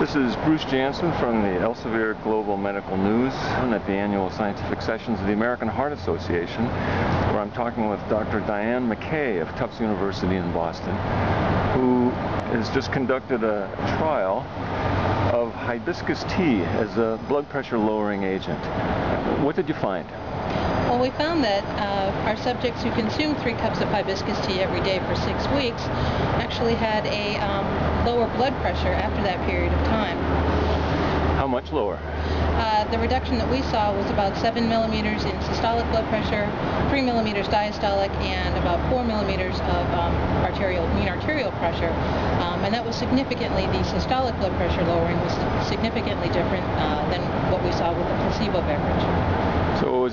This is Bruce Jancin from the Elsevier Global Medical News at the annual scientific sessions of the American Heart Association, where I'm talking with Dr. Diane McKay of Tufts University in Boston, who has just conducted a trial of hibiscus tea as a blood pressure lowering agent. What did you find? Well, we found that uh, our subjects who consumed three cups of hibiscus tea every day for six weeks actually had a um, lower blood pressure after that period of time. How much lower? Uh, the reduction that we saw was about 7 millimeters in systolic blood pressure, 3 millimeters diastolic, and about 4 millimeters of um, arterial mean arterial pressure. Um, and that was significantly, the systolic blood pressure lowering was significantly different uh, than what we saw with the placebo beverage.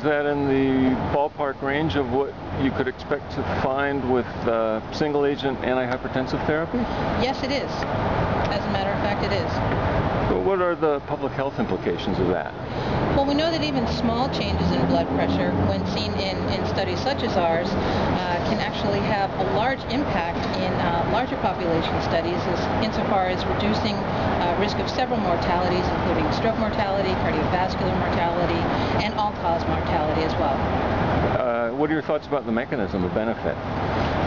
That in the ballpark range of what you could expect to find with uh, single agent antihypertensive therapy? Yes, it is. As a matter of fact, it is. But what are the public health implications of that? Well, we know that even small changes in blood pressure, when seen in, in studies such as ours, uh, can actually have a large impact in uh, larger population studies as, insofar as reducing uh, risk of several mortalities, including stroke mortality, cardiovascular mortality, and all-cause mortality as well. Uh, what are your thoughts about the mechanism of benefit?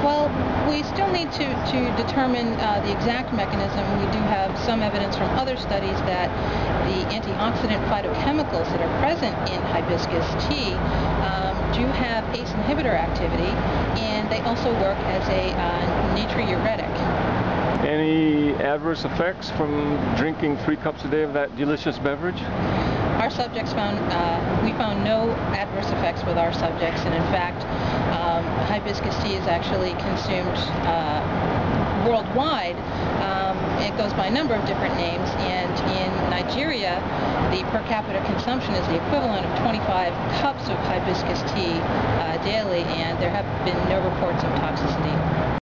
Well, we still need to, to determine uh, the exact mechanism. We do have some evidence from other studies that the antioxidant phytochemicals that are present in hibiscus tea um, do have ACE inhibitor activity, and they also work as a uh, natriuretic. Any adverse effects from drinking three cups a day of that delicious beverage? Our subjects found, uh, we found no adverse effects with our subjects, and in fact, um, hibiscus tea is actually consumed uh, worldwide. Um, it goes by a number of different names, and in Nigeria, the per capita consumption is the equivalent of 25 cups of hibiscus tea uh, daily, and there have been no reports of toxicity.